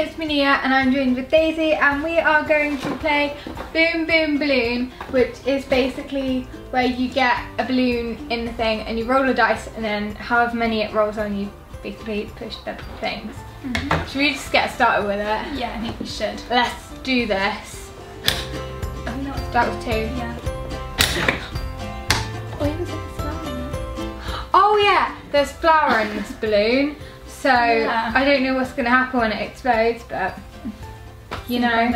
me Nia and I'm joined with Daisy and we are going to play Boom Boom Balloon which is basically where you get a balloon in the thing and you roll a dice and then however many it rolls on you basically push the things. Mm -hmm. Should we just get started with it? Yeah, I think we should. Let's do this. That was two. Yeah. Oh yeah, there's flour in this balloon. So yeah. I don't know what's going to happen when it explodes, but you know.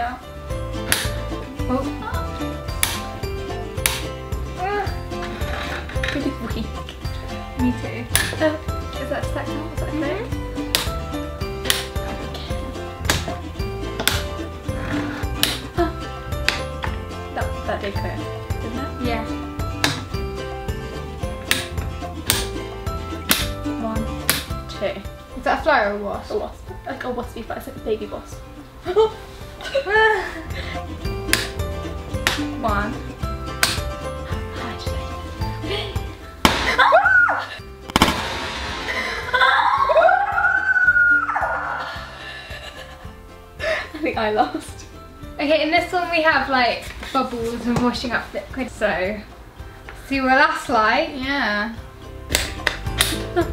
Oh. Pretty weak. Me too. Uh, is that now? Is that mm -hmm. That, that did clear, didn't it? Yeah. One, two. Is that a fly or a wasp? A wasp. Like a waspy fly, it's like a baby wasp. One. I think I lost. Okay, in this one we have like bubbles and washing up liquid, so see where that's like. Yeah.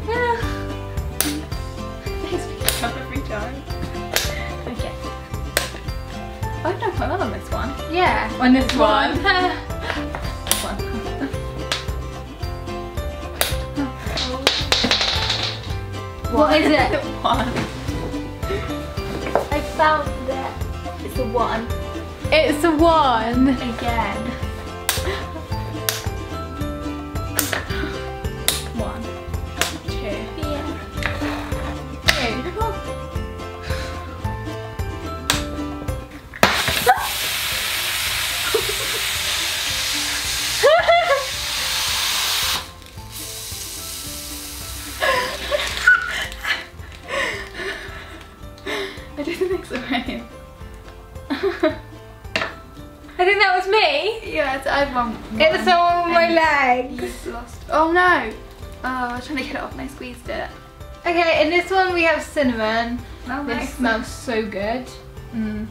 Yeah. every time. Okay. I've done quite well on this one. Yeah, on this one. one. what is it? one. I found it. It's a one. It's a one. Again. I don't think so, right? I think that was me. Yeah, it's, I. It was on my legs. Oh no! Oh, I was trying to get it off and I squeezed it. Okay, in this one we have cinnamon. Oh, this nice. smells so good. Mm.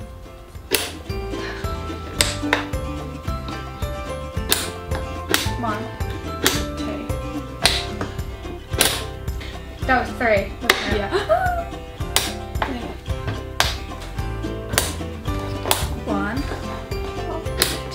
One, two. That was three. Yeah.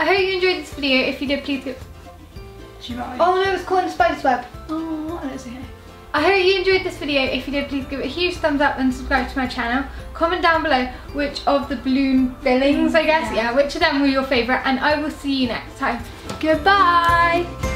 I hope you enjoyed this video. If you did, please give... Oh no, it's caught in a spider's web. Oh, that's okay. I hope you enjoyed this video. If you did, please give it a huge thumbs up and subscribe to my channel. Comment down below which of the balloon fillings, I guess, Yeah. yeah, which of them were your favourite. And I will see you next time. Goodbye!